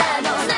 I don't know.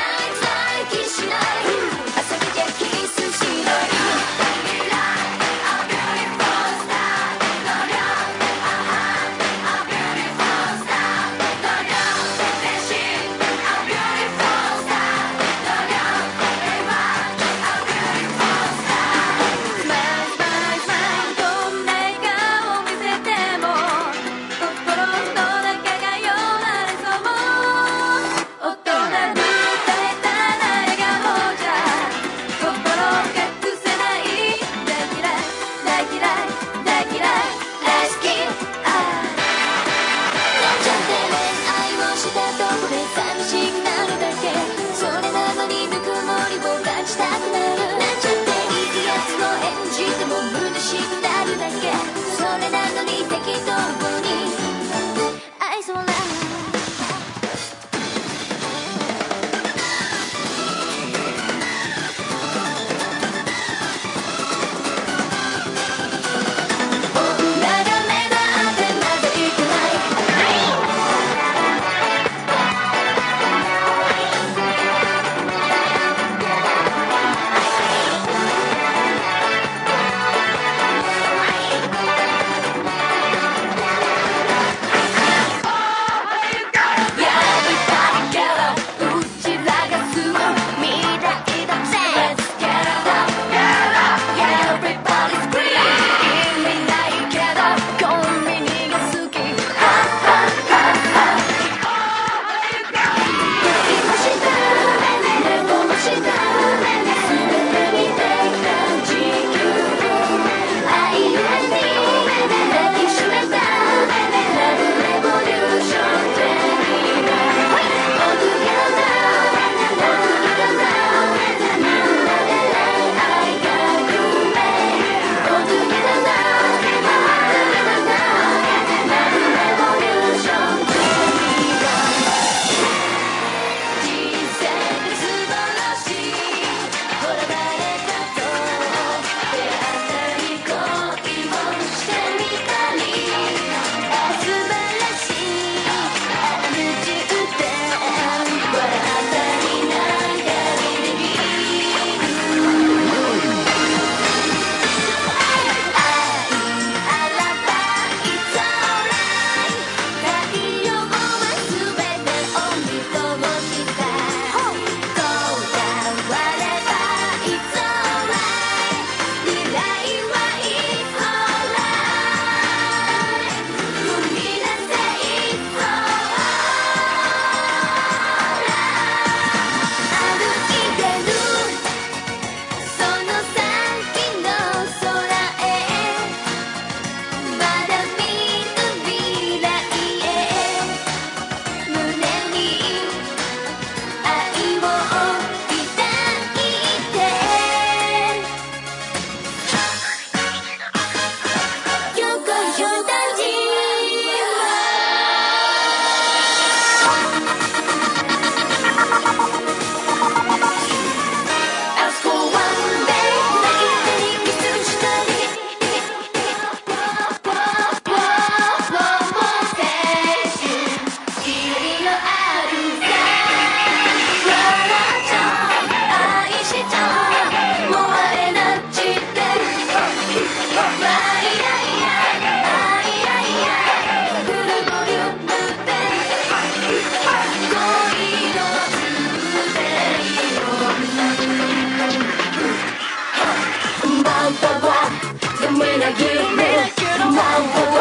저녁이네 난 보아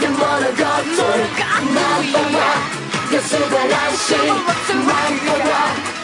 내 모든 것들 난 보아 내 수가 날씨난 보아